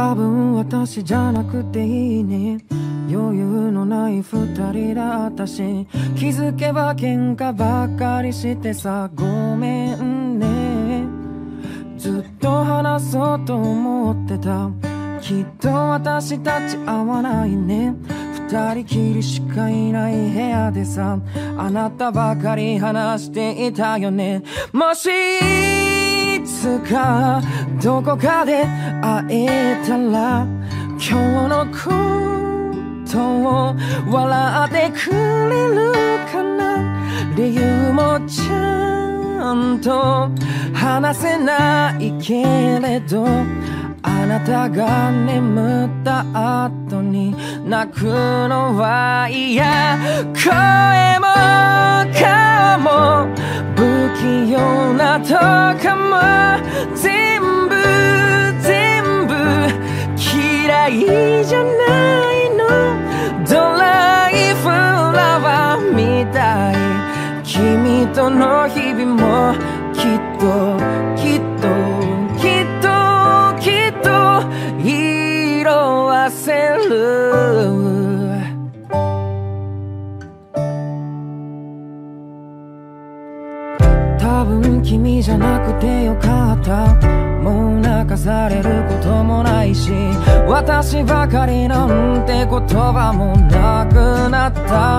多分私じゃなくていいね。余裕のない二人だったし。気づけば喧嘩ばっかりしてさ。ごめんね。ずっと話そうと思ってた。きっと私たち合わないね。二人きりしかいない部屋でさ。あなたばかり話していたよね。もしいつかどこかで会えたら今日のことを笑ってくれるかな理由もちゃんと話せないけれどあなたが眠った後に泣くのは嫌声も顔も不器用なとかも全部全部嫌いじゃないの。ドライフラワーみたい。君との日々もきっときっときっときっと色あせる。君じゃなくてよかった。もう泣かされることもないし私ばかりなんて言葉もなくなった。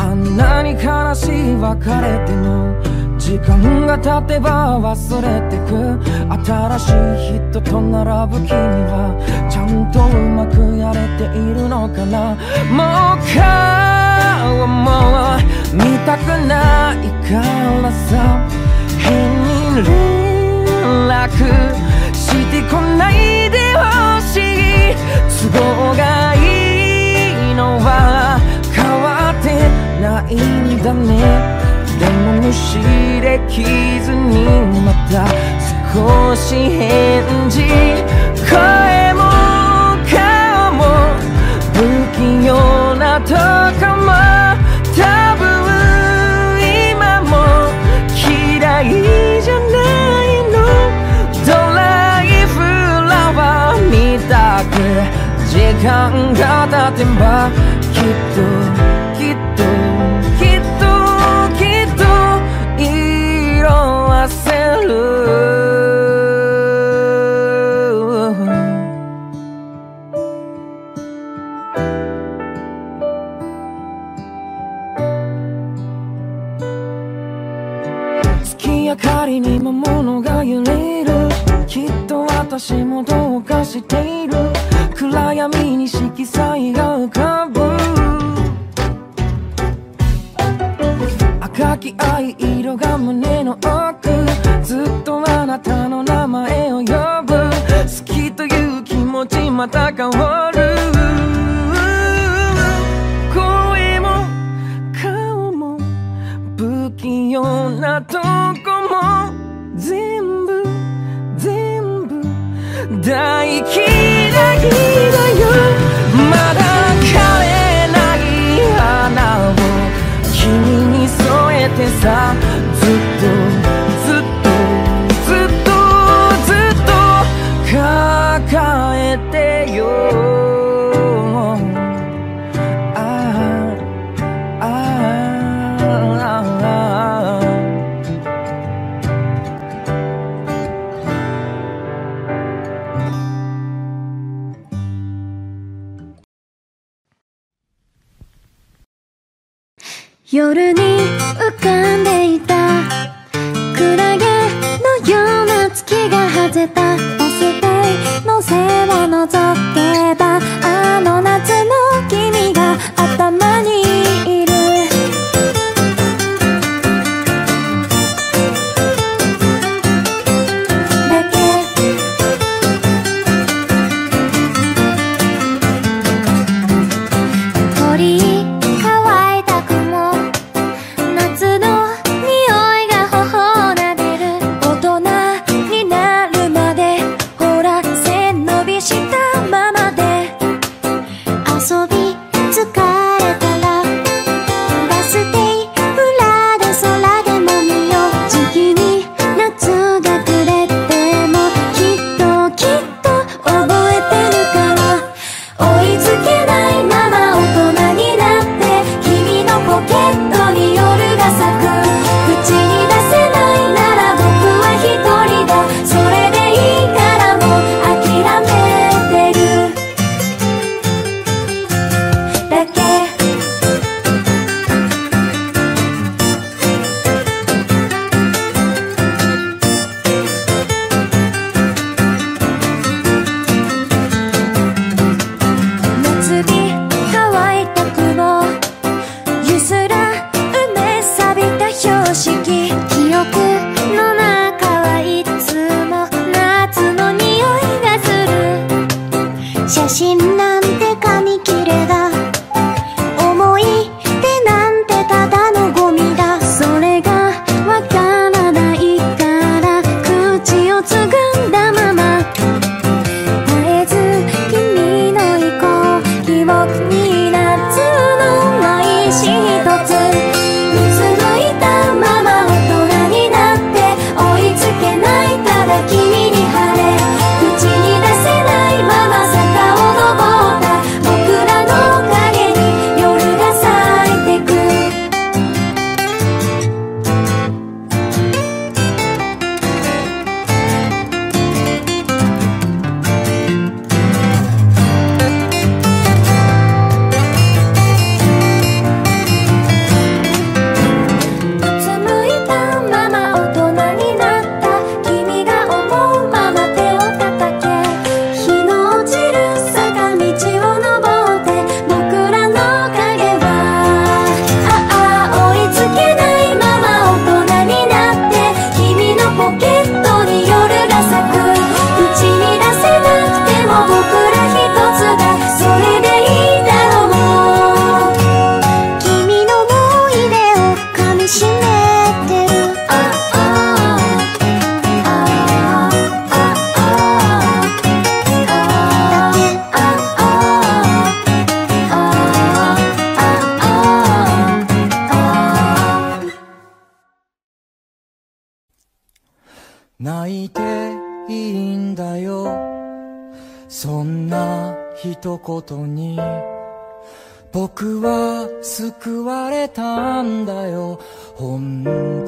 あんなに悲しい別れても時間が経てば忘れてく。新しい人と並ぶ君はちゃんとうまくやれているのかな。もう顔も見たくないからさ。変に連絡してこないでほしい。都合がいいのは変わってないんだね。でも無視できずにまた少し返事。声も顔も。不器用なとこも時間が経てばきっときっときっときっと色褪せる。私もどうかしている。暗闇に色彩が浮かぶ。赤き愛色が胸の奥。ずっとあなたの名前を呼ぶ。好きという気持ちまた変わる。声も顔も不器用なと大嫌いだよ。まだ枯れない花を君に添えてさずっと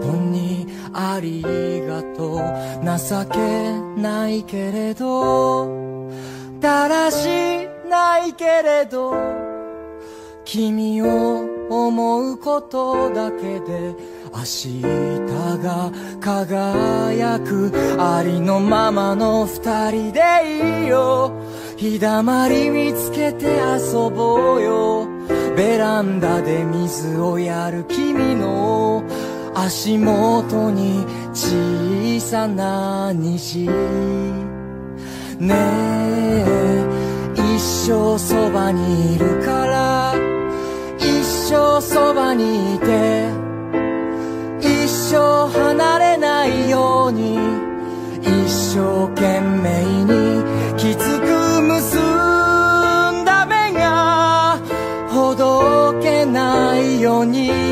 本にありがとう。情けないけれど。だらしないけれど。君を思うことだけで。明日が輝くありのままの二人でいいよ。日だまり見つけて遊ぼうよ。ベランダで水をやる君の足元に小さな虹。ねえ一生そばにいるから一生そばにいて一生離れないように一生懸命にきつく結んだ目がほどけないように。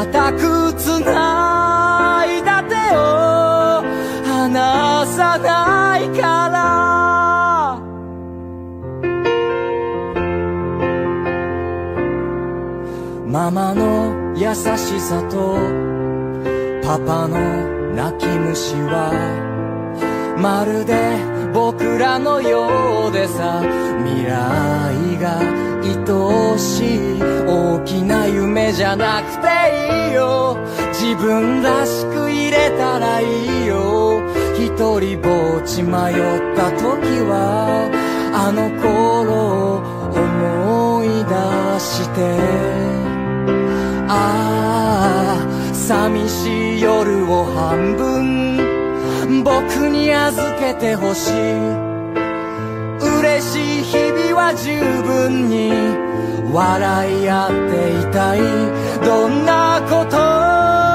固くつないだ手を離さないから。ママの優しさとパパの泣き虫はまるで僕らのようでさ未来が愛しい大きな夢じゃなくていいよ。自分らしく入れたらいいよ。一人ぼっち迷った時はあの頃を思い出して。ああ寂しい夜を半分僕に預けてほしい。嬉しい日々は十分に笑い合っていたい。どんなこと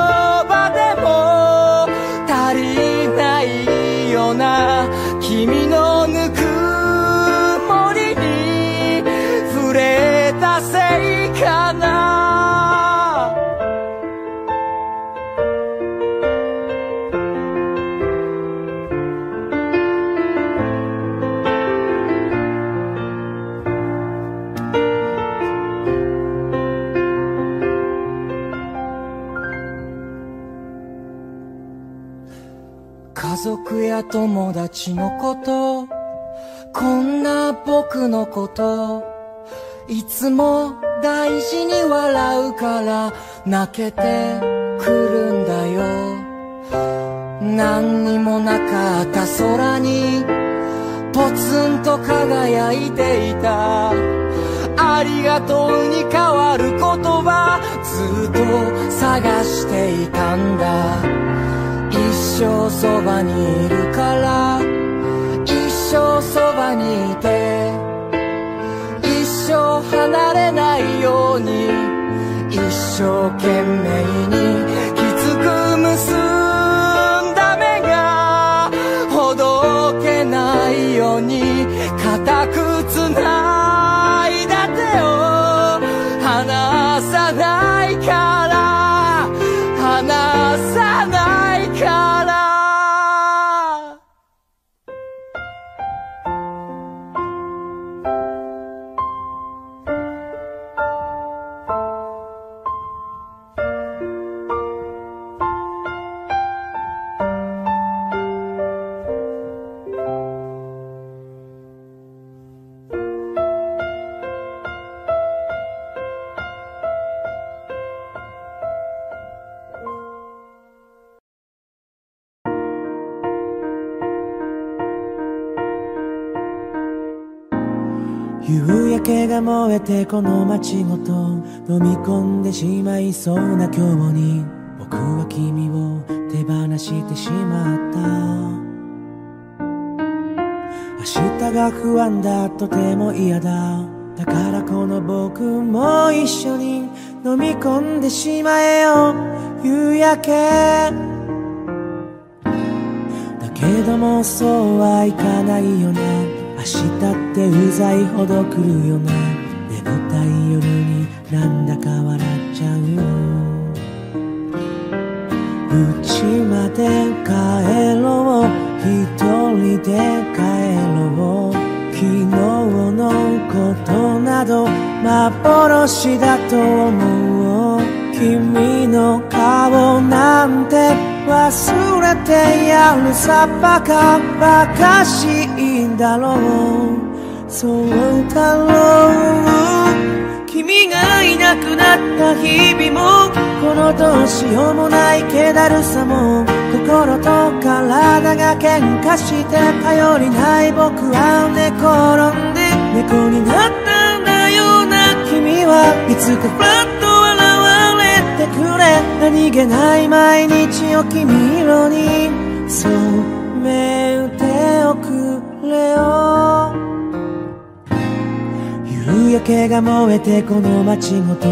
族や友達のこと。こんな僕のこと。いつも大事に笑うから泣けてくるんだよ。何にもなかった空にポツンと輝いていた。ありがとうに変わる言葉ずっと探していたんだ。生そばにいるから一生そばにいて一生離れないように一生懸命にが燃えてこの街ごと飲み込んでしまいそうな今日に僕は君を手放してしまった。明日が不安だとても嫌だ。だからこの僕も一緒に飲み込んでしまえよ。夕焼け。だけどもそうはいかないよね。明日ってうざいほど来るよね眠たい夜になんだか笑っちゃう。家まで帰ろう。て帰ろう。昨日のことなど幻だと思う。君の顔なんて忘れてやるさバカバカしいんだろう。そうだろう君がいなくなった日々もこのどうしようもない気だるさも心と体が喧嘩して頼りない僕は寝転んで猫になったんだよな君はいつかくれ何気ない毎日を君色に染めておくれよ。夕焼けが燃えてこの街ごと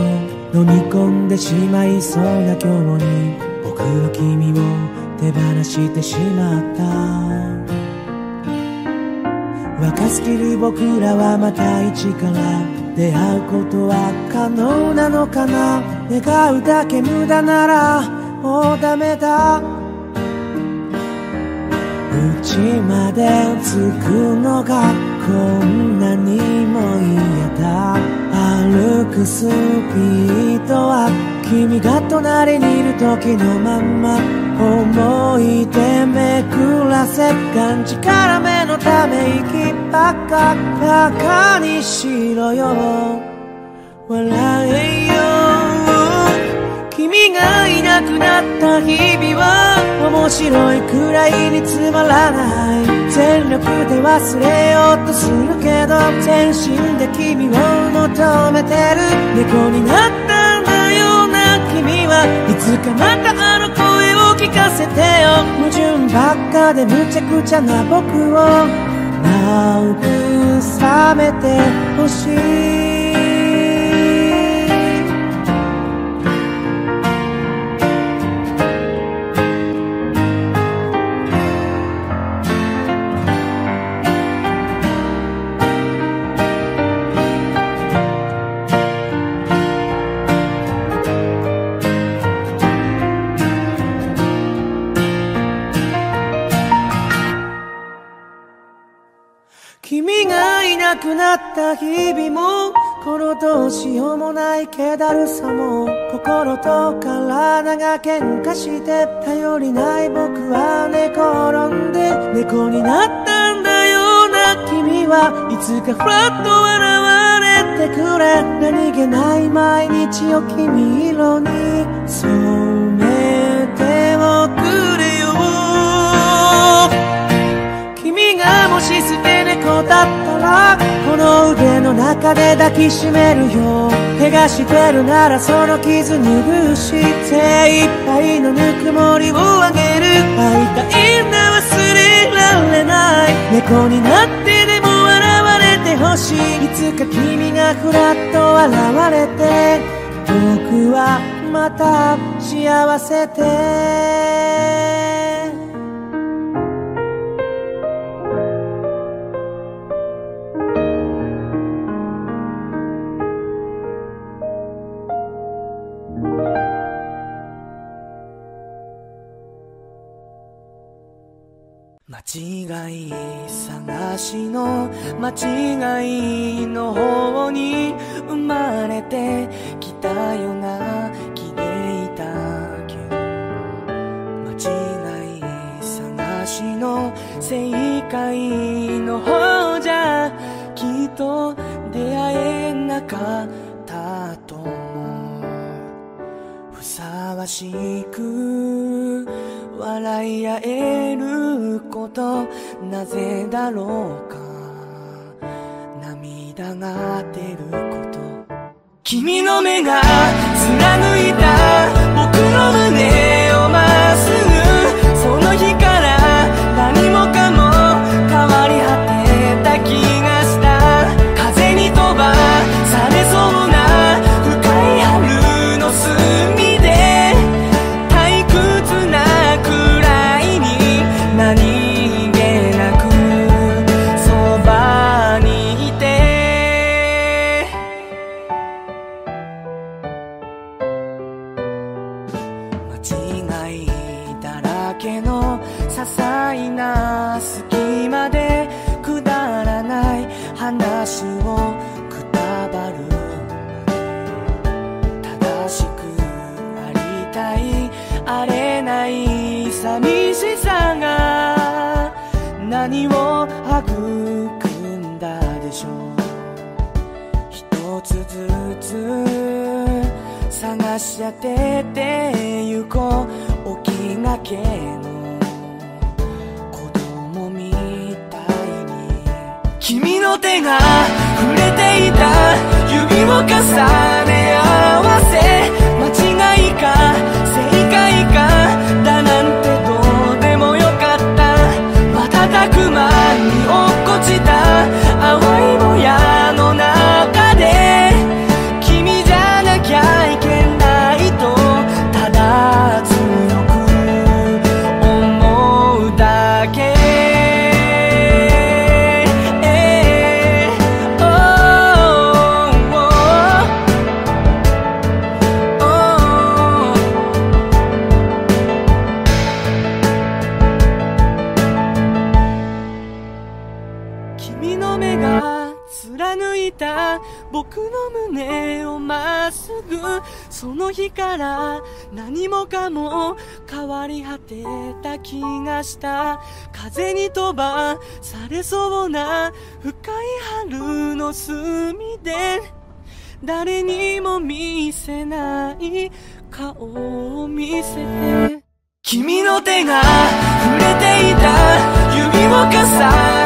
飲み込んでしまいそうな今日に僕は君を手放してしまった。若すぎる僕らはまた一から出会うことは可能なのかな。願うだけ無駄ならもうダメだ。家まで着くのがこんなにも嫌だ。歩くスピードは君が隣にいる時のまんま。思い出めくらせがん。じからめのため息ばっかバカにしろよ。笑えよ君がいなくなった日々は面白いくらいにつまらない全力で忘れようとするけど全身で君を求めてる。猫になったんだよな君は。いつかまたあの声を聞かせてよ。矛盾ばっかでむちゃくちゃな僕を慰めてほしい。った日々もこのどうしようもない気だるさも心と体が喧嘩して頼りない僕は寝転んで猫になったんだよな君はいつかふらっと現れてくれ何気ない毎日を君色に染めておくれよ君がもし捨て猫だった腕の中で抱きしめるよ怪我してるならその傷拭うし精一杯のぬくもりをあげる会いたいんだ忘れられない猫になってでも現れてほしいいつか君がふらっと現れて僕はまた幸せで間違い探しの間違いの方に生まれてきたよな気でいたけど。間違い探しの正解の方じゃきっと出会えなかったと思う。ふさわしく笑い合えることなぜだろうか？涙が出ること。君の目が貫いた僕の胸を待じゃて行こう。起きがけの子供みたいに。君の手が触れていた指を重ね日から何もかも変わり果てた気がした。風に飛ばされそうな深い春の隅で。誰にも見せない顔を見せて。君の手が触れていた指を重ね。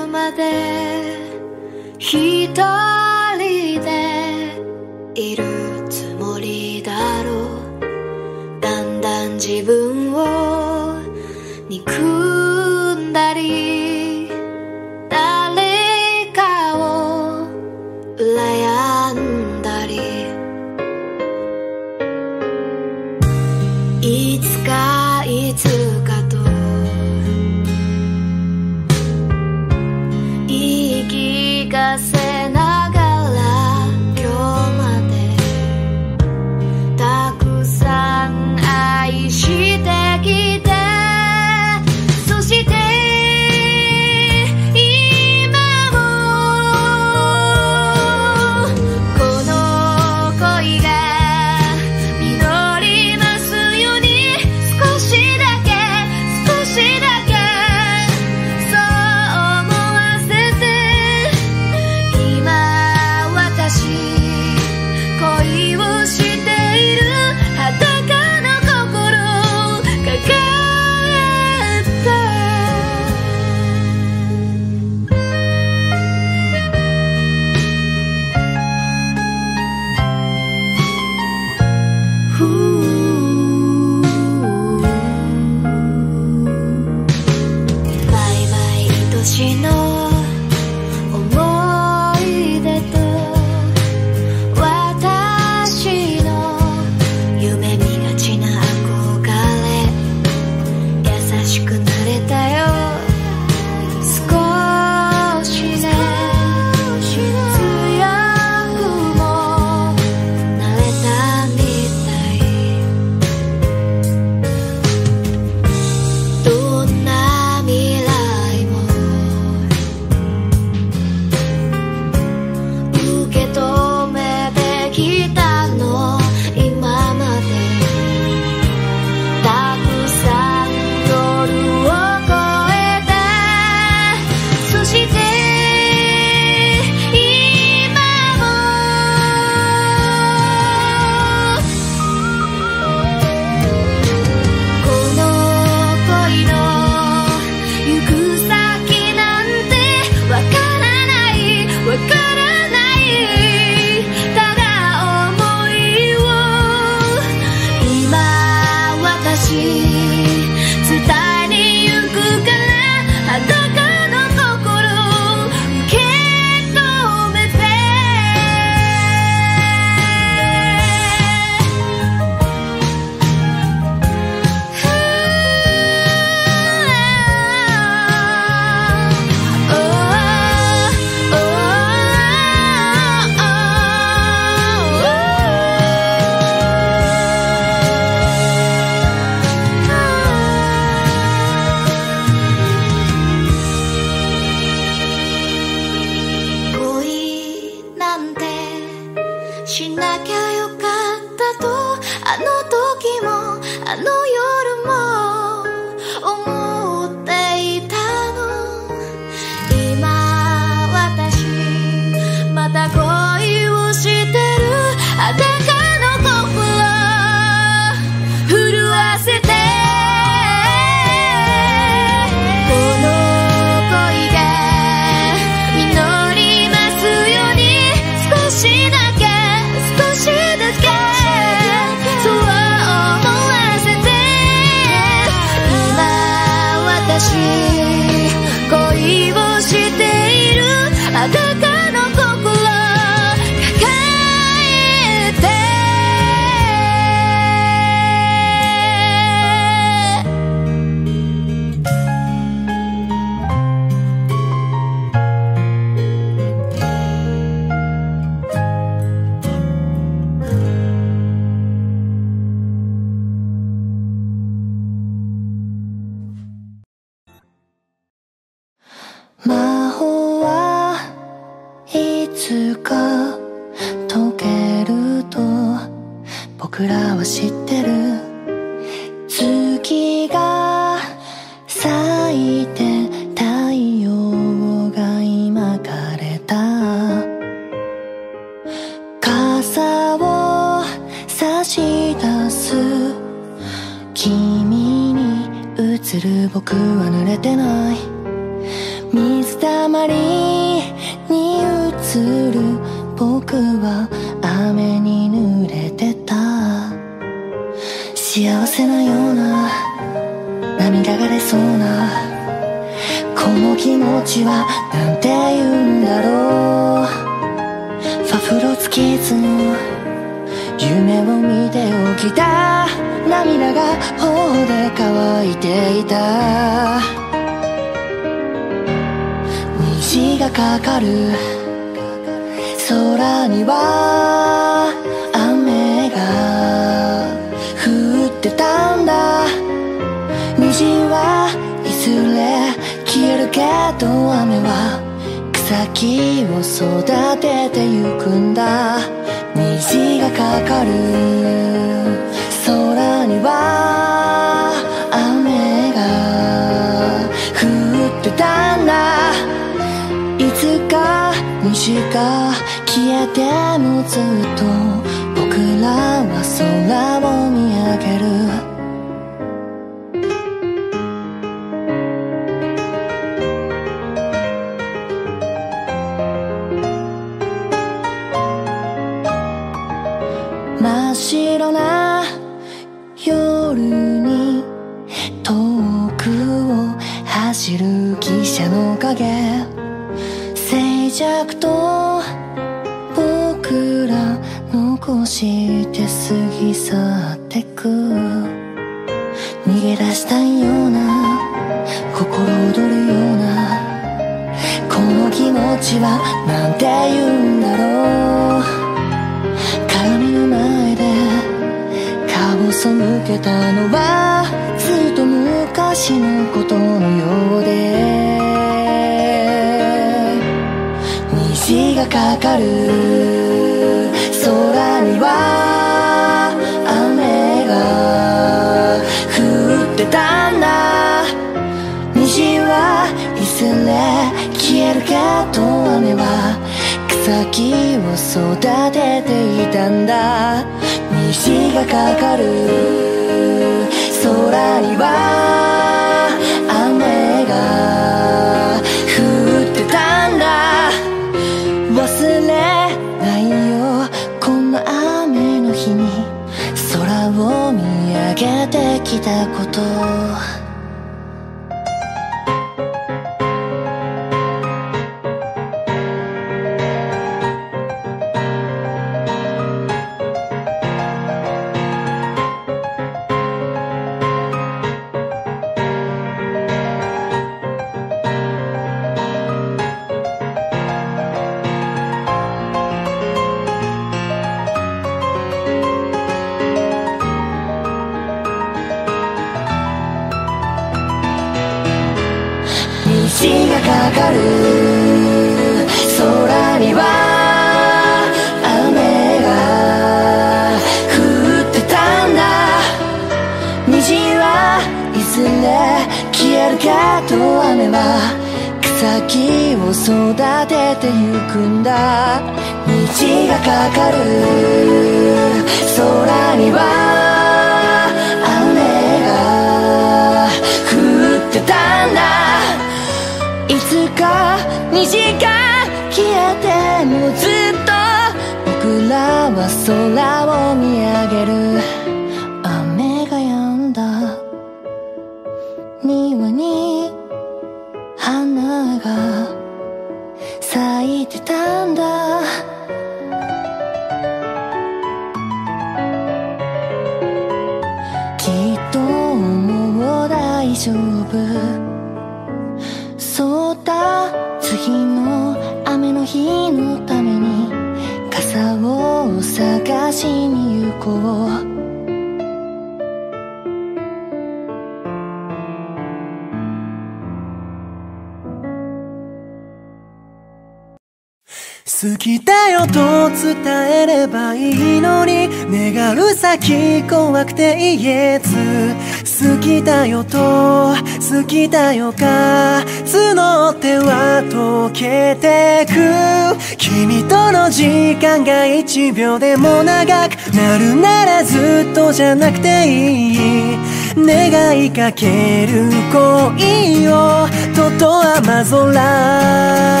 秒でも長くなるならずっとじゃなくていい願いかける恋をとと雨空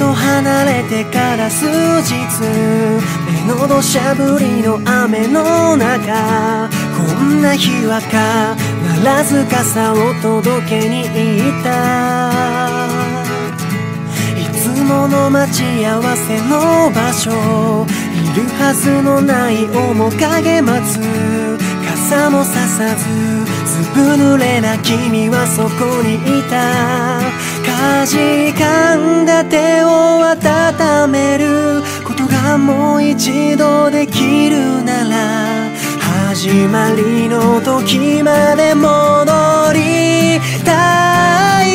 と離れてから数日の土砂降りの雨の中こんな日は変わらず傘を届けに行った。いつもの待ち合わせの場所いるはずのない面影待つ。傘もささずずぶ濡れな君はそこにいた。かじかんだ手を温める。がもう一度できるなら始まりの時まで戻りたい。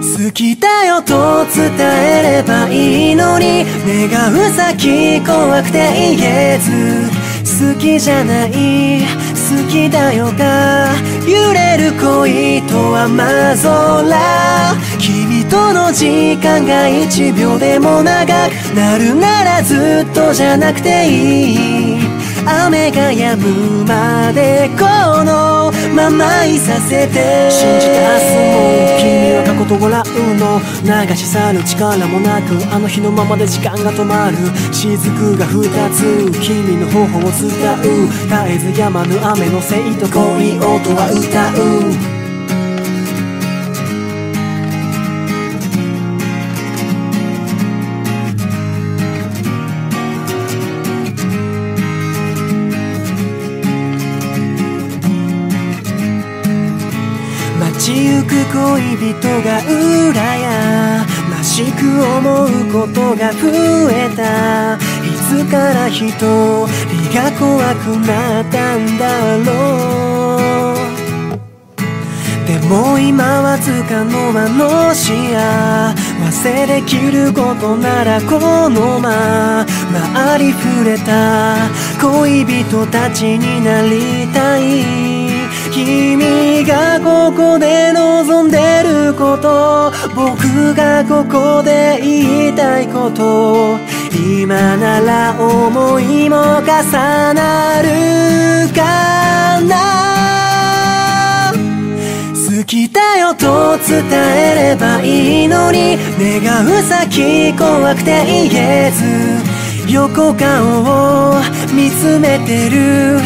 好きだよと伝えればいいのに。願う先怖くて言えず好きじゃない。好きだよが揺れる恋と雨空君との時間が1秒でも長くなるならずっとじゃなくていい雨が止むまでこのままいさせて。信じた明日も君は過去とごらうの流し去る力もなくあの日のままで時間が止まる。雫が2つ君の頬を伝う。絶えず止まぬ雨のせいと恋音は歌う。恋人が羨ましく思うことが増えた。いつから一人が怖くなったんだろう。でも今はつかの間の幸せできることならこのまま。ありふれた恋人たちになりたい。君がここで望んでること。僕がここで言いたいこと。今なら思いも重なるかな。好きだよと伝えればいいのに。願う先怖くて言えず。横顔を見つめてる。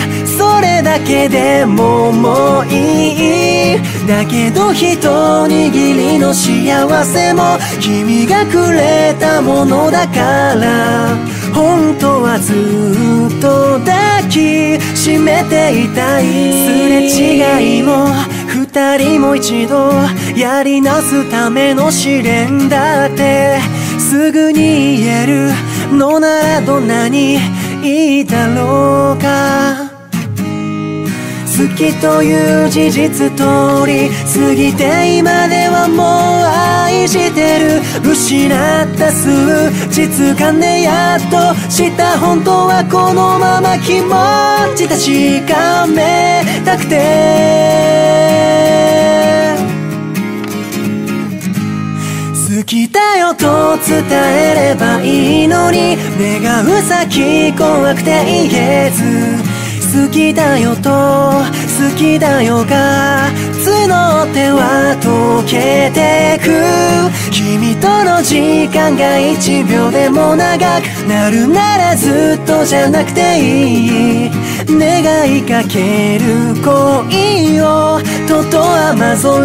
だけでももういいだけど一握りの幸せも君がくれたものだから本当はずっと抱きしめていたいすれ違いも二人も一度やりなすための試練だってすぐに言えるのならどんなにいいだろうか好きという事実通り過ぎて今ではもう愛してる。失った数日間でやっと知った本当はこのまま気持ち確かめたくて。好きだよと伝えればいいのに。願う先怖くて言えず。好きだよときだよが募っては溶けてく。君との時間が1秒でも長く。なるならずっとじゃなくていい。願いかける恋を。とと雨空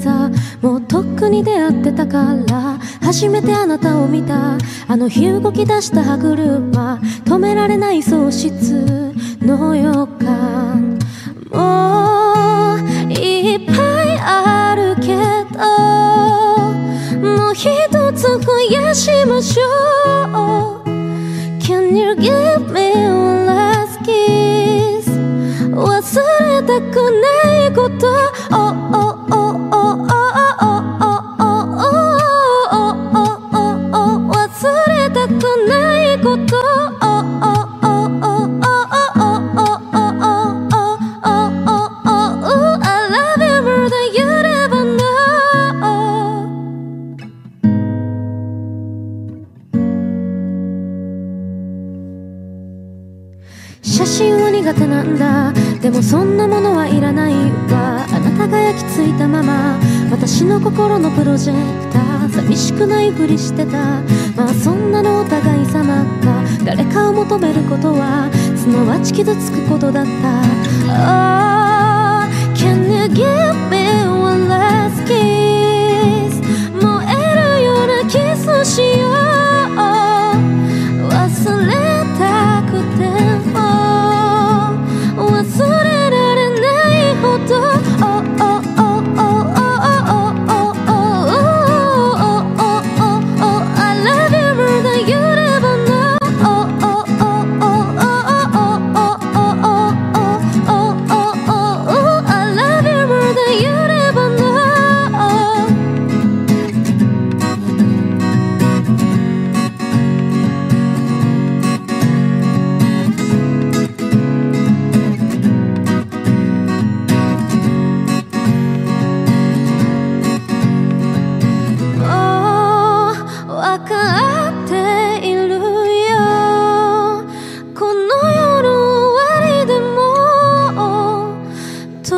さもうとっくに出会ってたから初めてあなたを見た。あの日動き出した歯車止められない喪失の予感。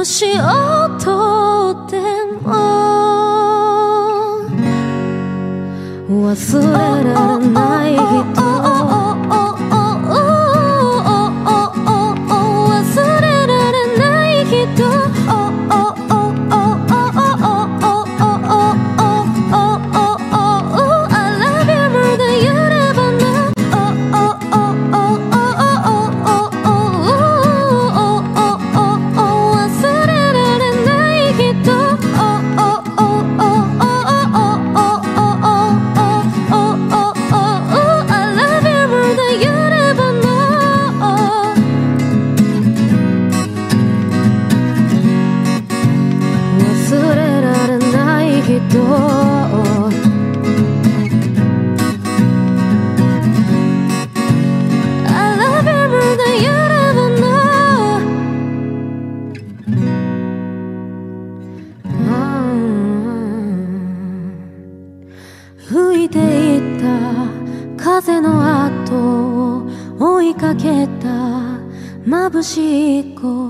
年をとっても忘れられない人 싶고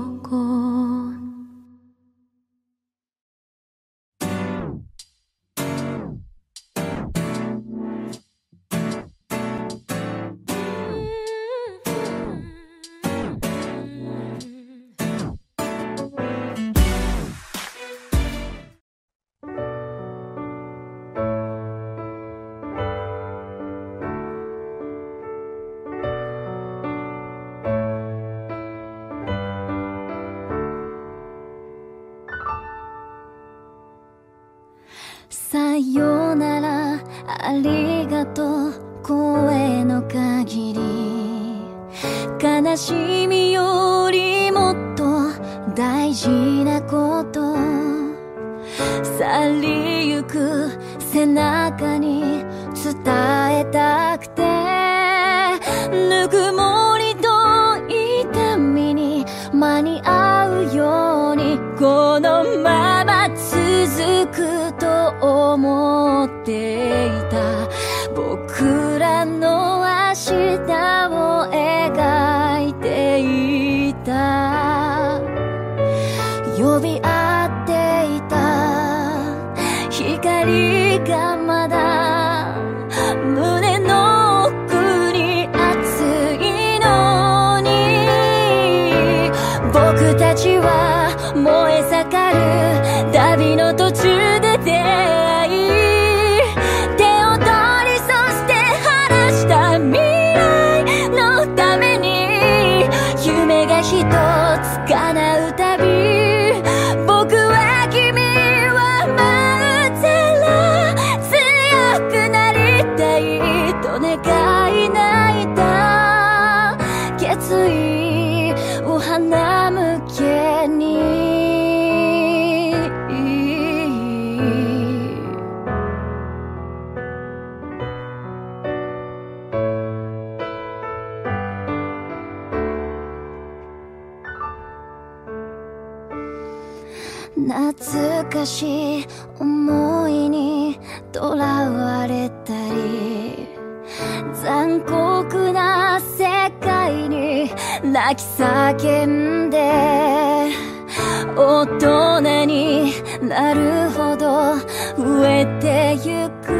ゆく。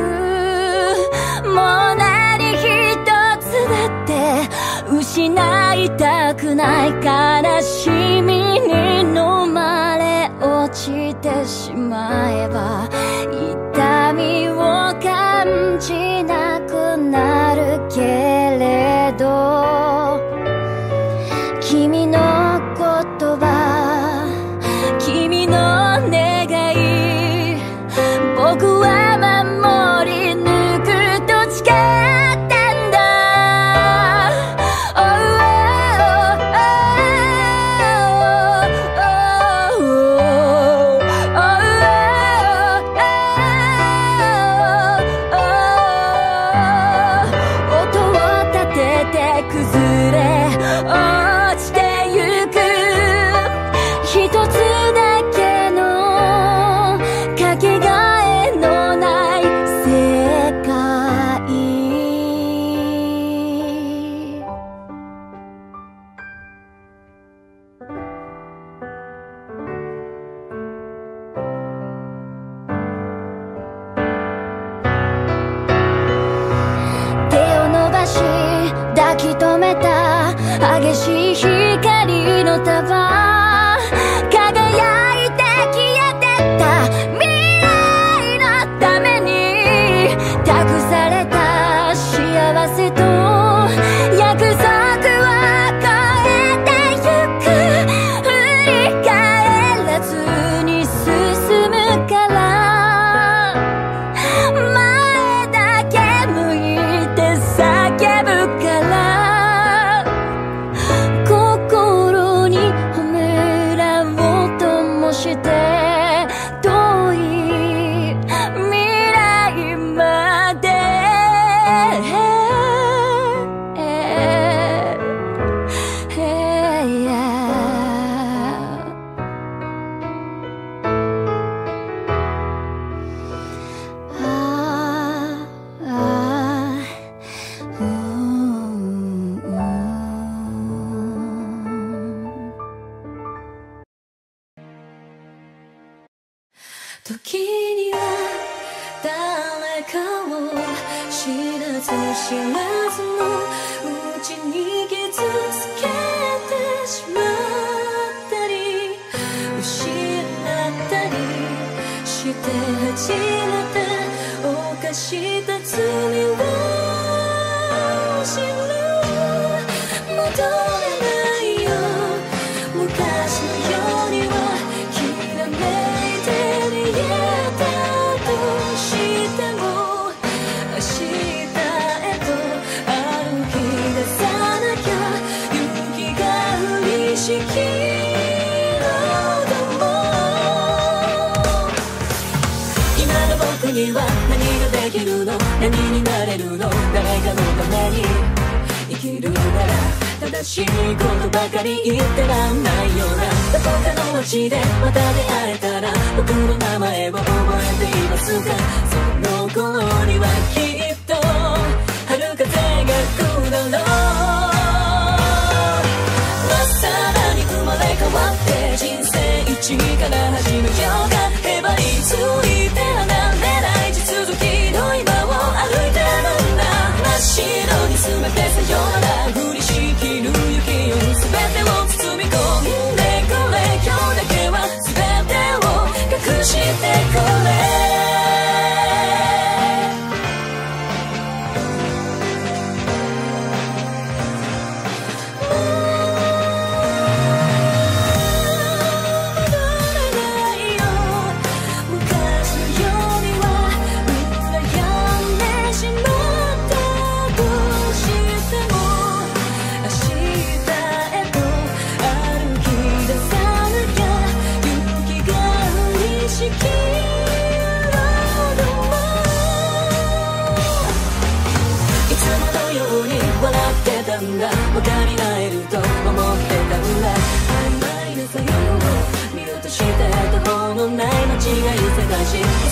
もう何一つだって失いたくない悲しみに飲まれ落ちてしまえば痛みを感じなくなるけど。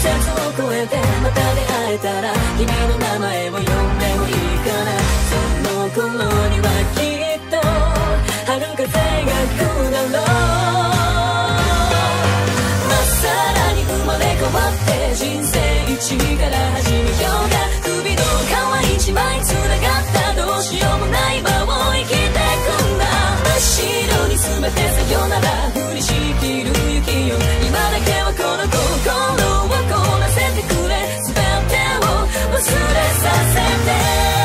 節を超えてまた出会えたら君の名前を呼んでもいいからその頃にはきっと春風が来るだろうまっさらに生まれ変わって人生一から始めようが首の皮一枚つながったどうしようもない場を生きてくんだ。真っ白に全てさよなら。振りしきる雪よ今だけ nothing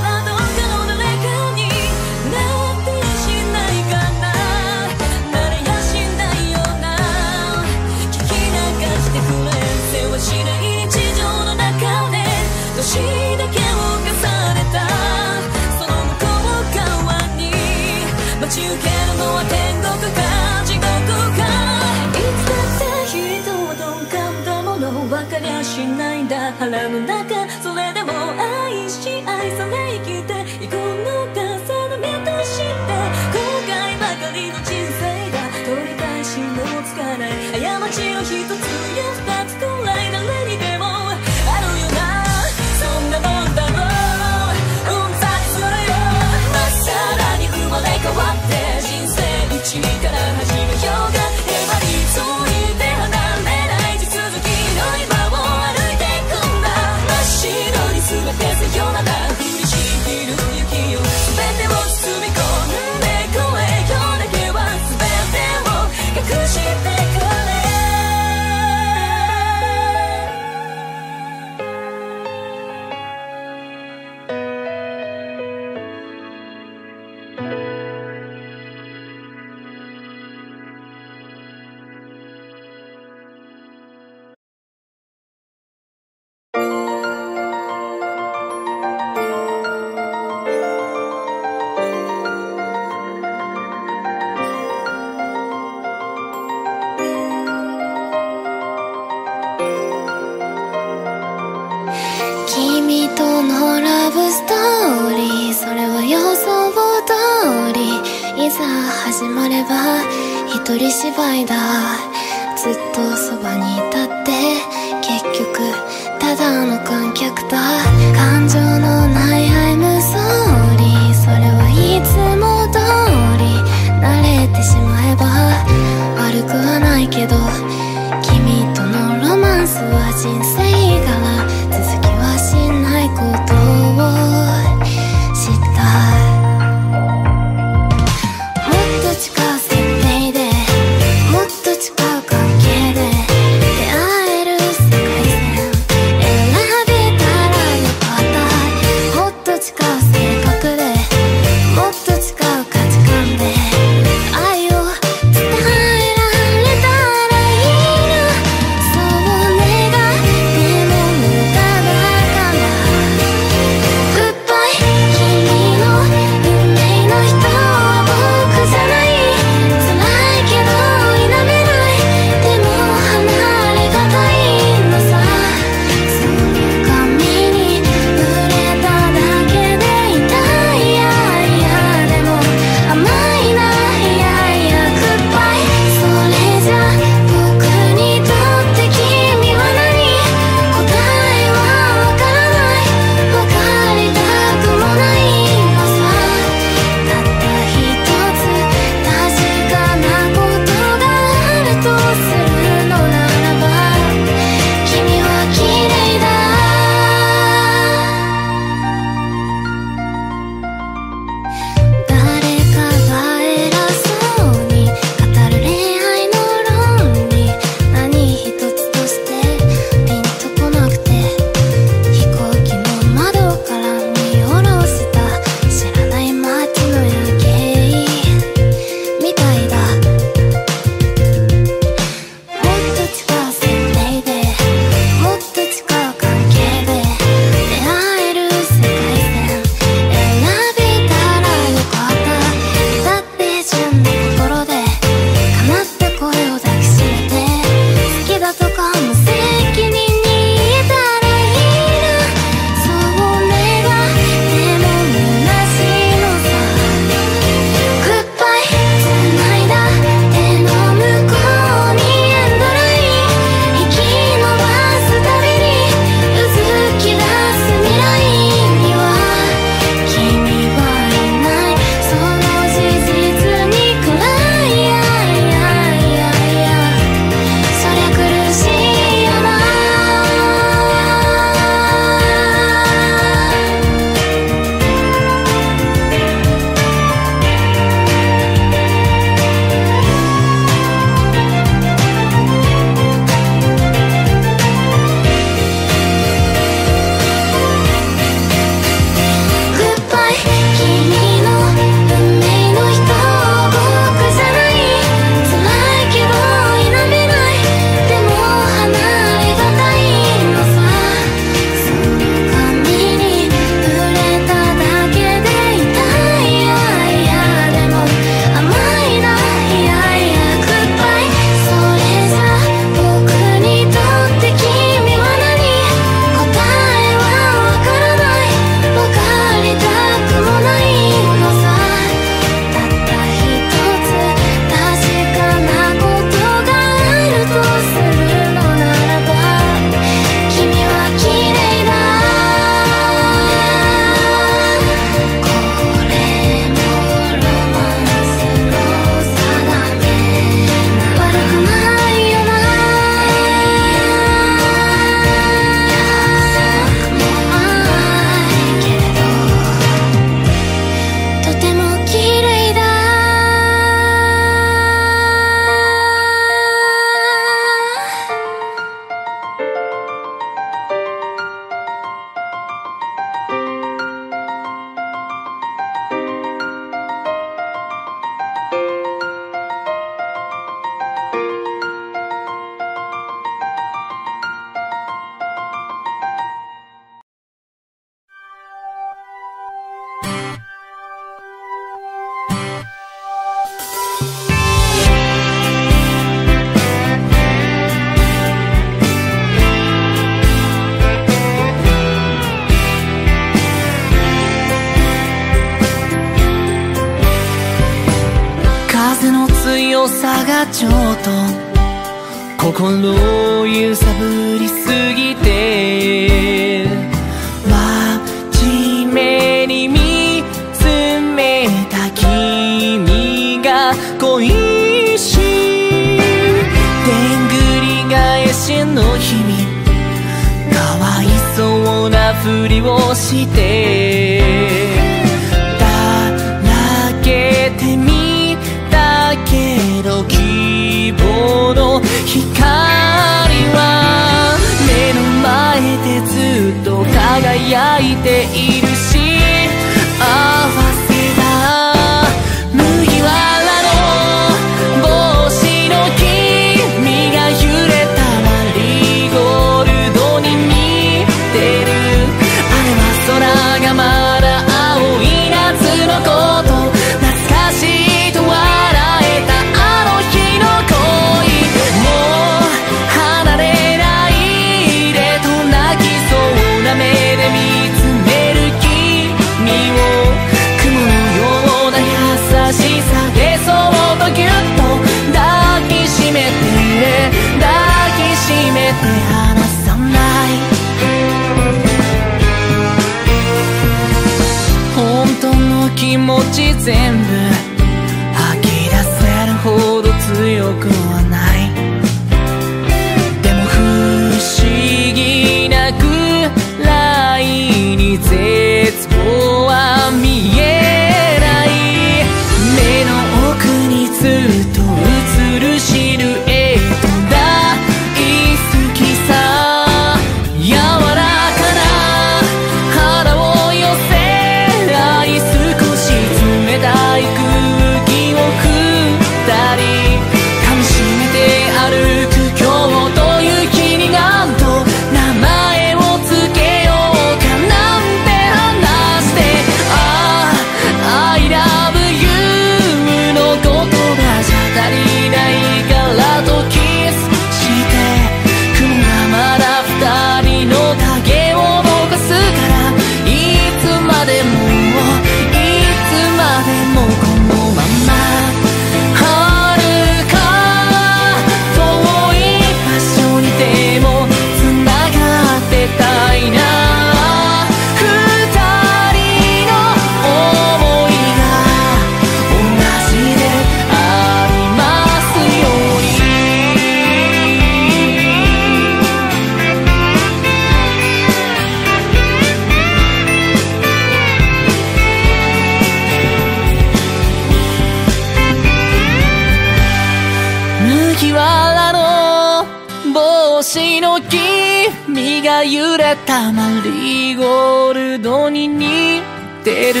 が揺れたマリーゴールドに似てる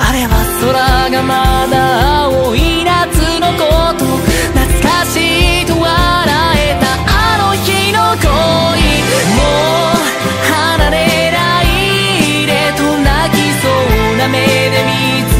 あれは空がまだ青い夏のこと懐かしいと笑えたあの日の恋もう離れないでと泣きそうな目で見つ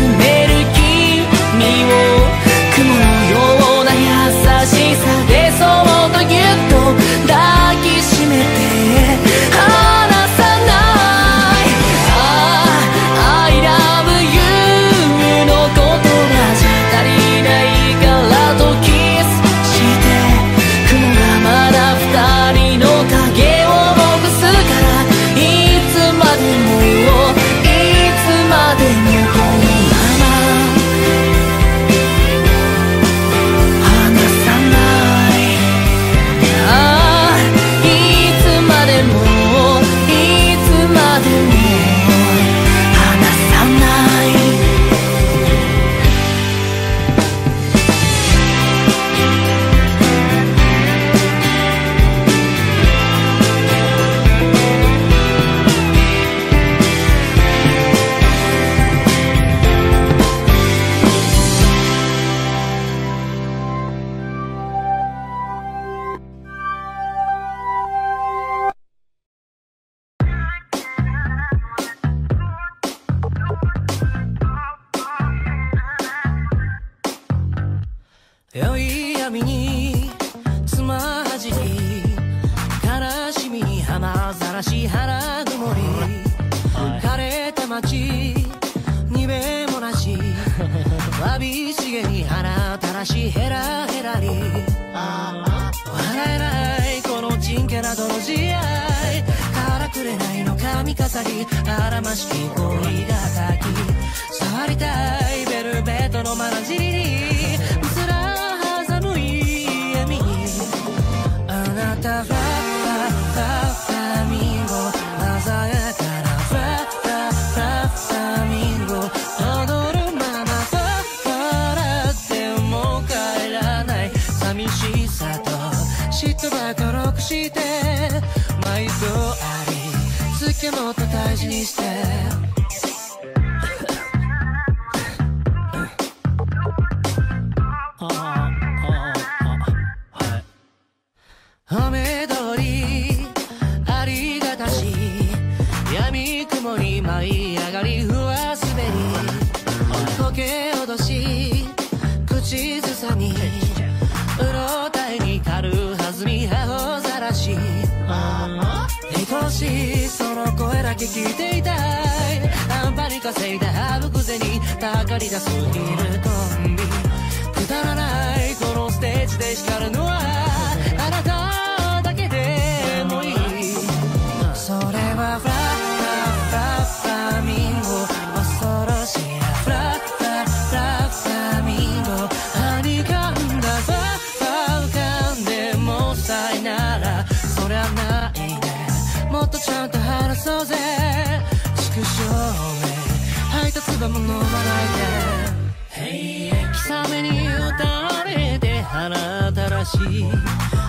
し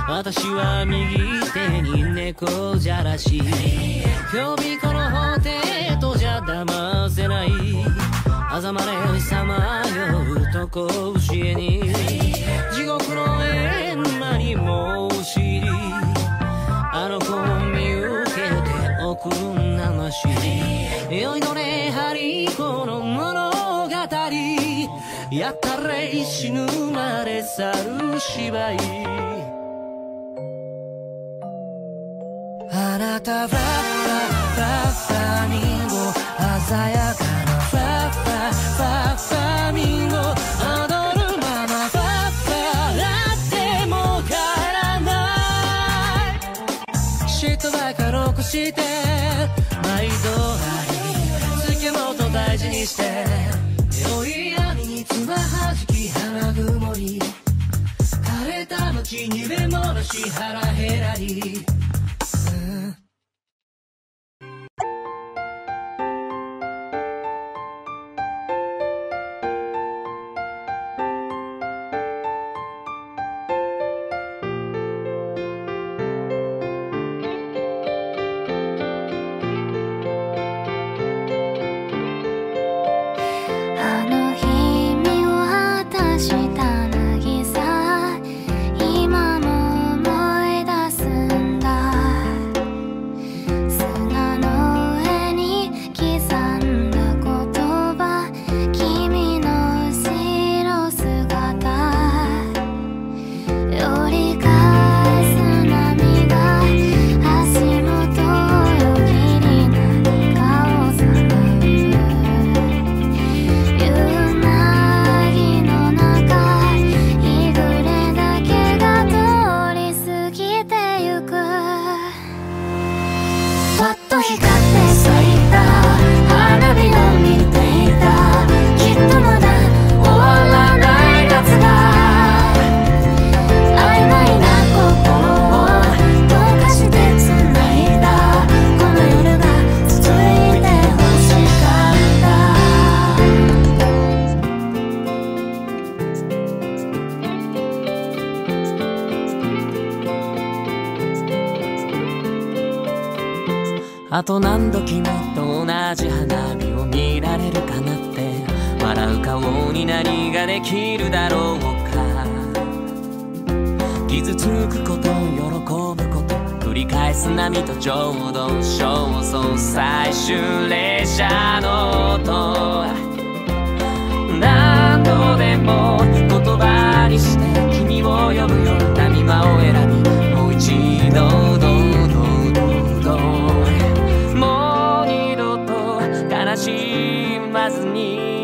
私は右手に猫じゃらし標備この法廷とじゃ騙せない嘲まれさまようとこ教えに地獄の閻魔に申し入りあの子を見受けておくんなまし酔いどれ張りこの物語やったれ死ぬまで去る芝居あなたはフラフラフラミンゴ鮮やかなフラフラフラフラミンゴ踊るままフラファラっても帰らない嫉妬ばかろくして毎度あり好きもと大事にして弾き花曇り枯れた街に目戻し腹減らりうんあと何度君と同じ花火を見られるかなって。笑う顔に何ができるだろうか。傷つくこと喜ぶこと繰り返す波とちょうど焦燥最終列車の音。何度でも言葉にして君を呼ぶよ波間を選びもう一度し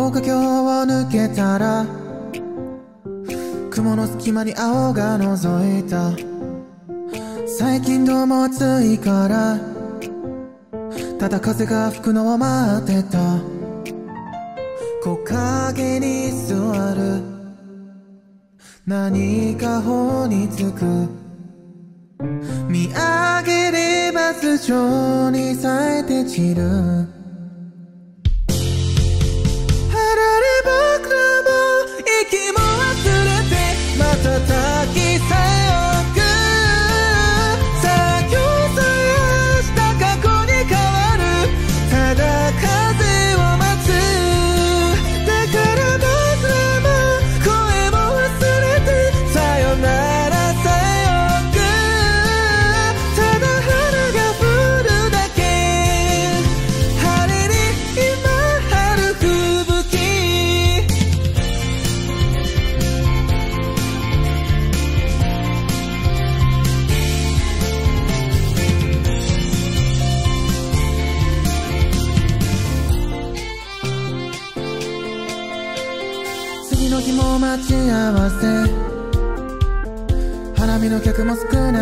高架橋を抜けたら雲の隙間に青が覗いた。最近どうも暑いからただ風が吹くのを待ってた。木陰に座る。何か方につく。見上げれば頭上に咲いて散る。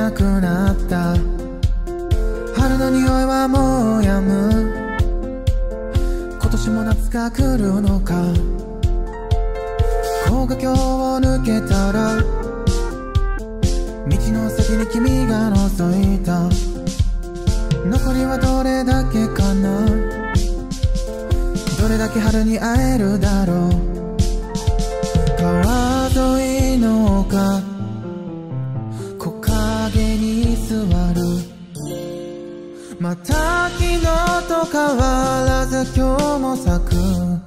なくなった。春の匂いはもうやむ。今年も夏が来るのか。高架橋を抜けたら道の先に君が覗いた。残りはどれだけかな。どれだけ春に会えるだろう。また昨日と変わらず今日も咲く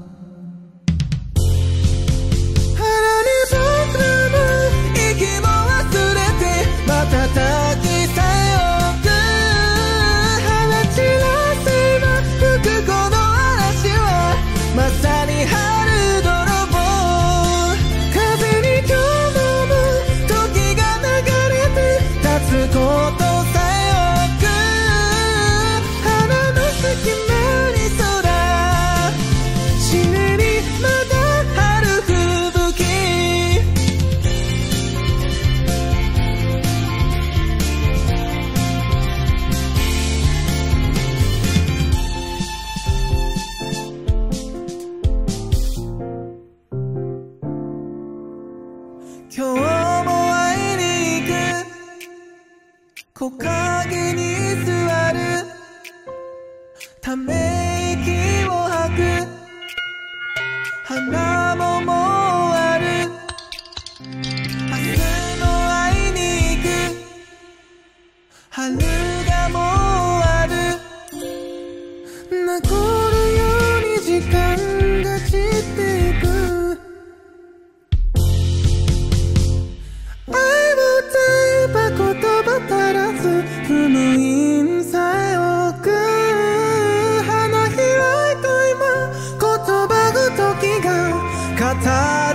time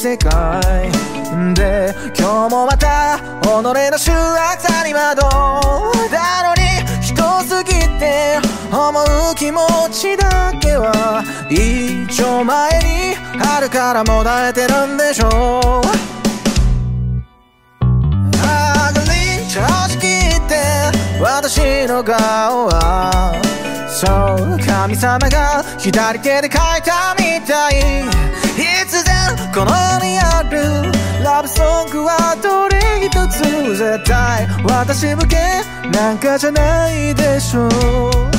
世界で今日もまた己の集落さに惑う。だのに人すぎて思う気持ちだけは一丁前に春からもだえてるんでしょう。正直言って私の顔はそう神様が左手で描いたみたい。この世にあるラブソングはどれ一つ絶対私向けなんかじゃないでしょう。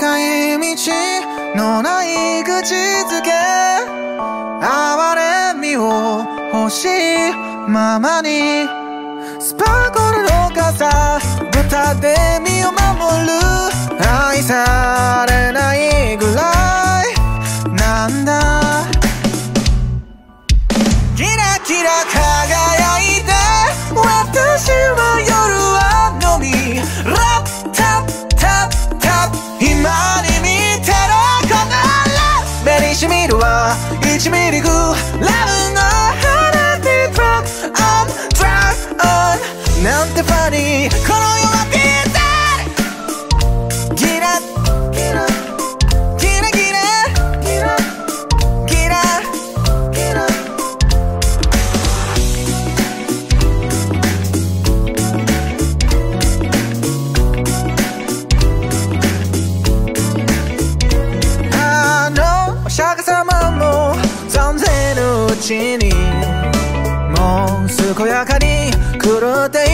使い道のない口づけ。哀れみを欲しいままに。スパーコルの傘豚で身を守る。愛されないぐらい。なんだ週は夜は飲みラッタッタッタッ今に見てるこのラッ目にシミルは1ミリグにもう健やかに狂ってい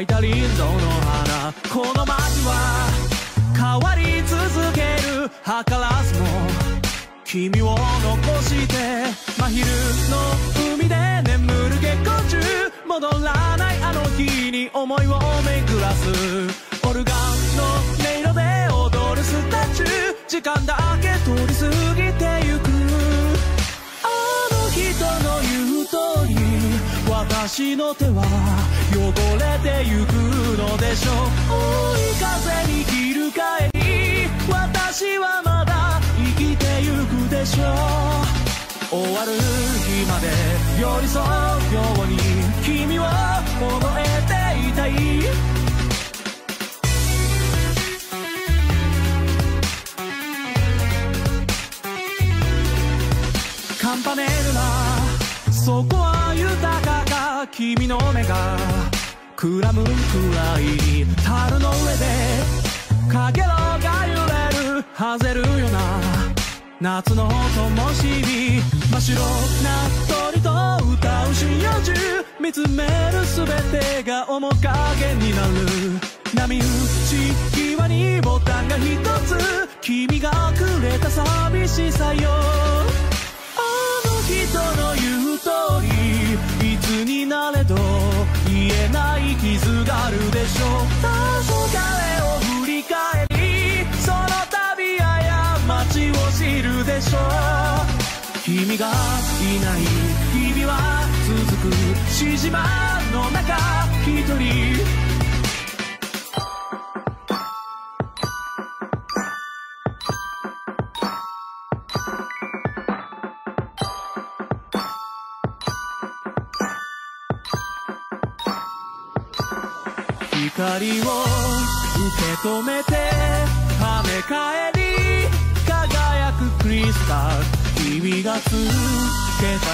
Italia.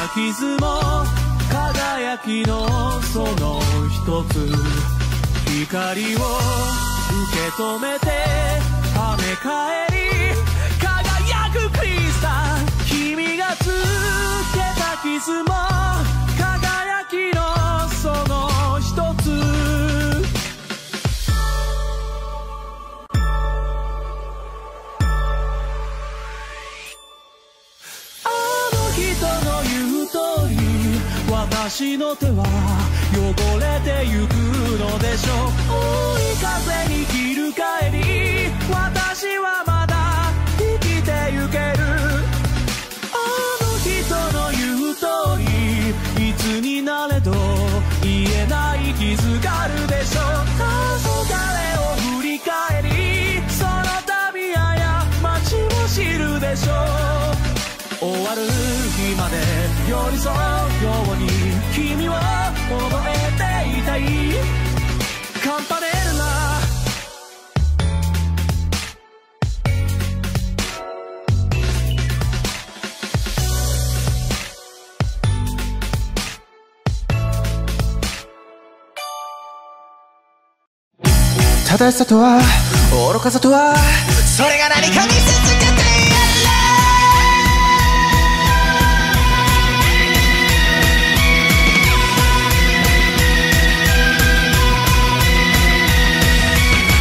傷も輝きのその一つ光を受け止めて跳ね返り輝くクリスタル君がつけた傷も輝きのその私の手は汚れてゆくのでしょう。追い風に切る帰り私は正しさとは愚かさとはそれが何か見せつけてやる。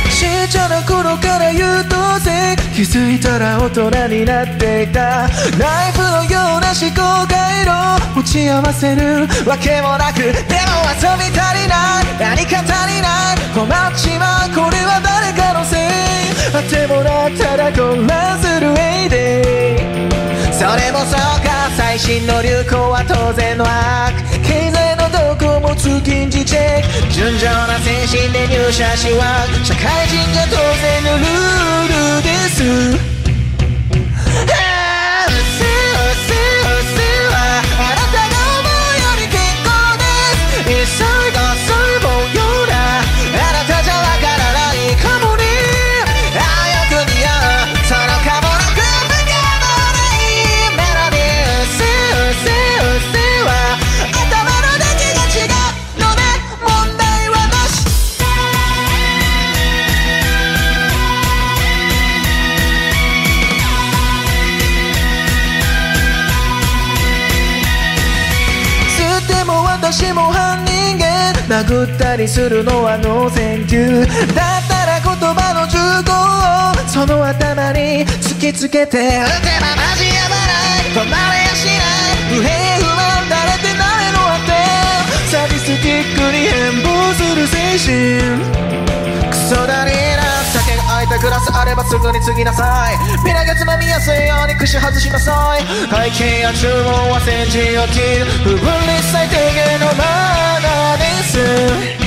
成長の頃から言う。気づいたら大人になっていた。ナイフのような思考回路。持ち合わせるわけもなく。でも遊び足りない。何か足りない。困っちまうこれは誰かのせい。あてもらったら混乱する Wayday それもそうか。最新の流行は当然の悪。力を持つ銀次チェック。純情な精神で入社しは社会人が当然のルールです。ったりするのは no thank you だったら言葉の銃口をその頭に突きつけて。撃てばマジやばない。止まれやしない。不平不満垂れて成れの果てサディスティックに変貌する精神。クソだりぃな。空いたグラスあればすぐに注ぎなさい。皆がつまみやすいように串外しなさい会計や注文はセンを切る。不分に最低限のマナーです。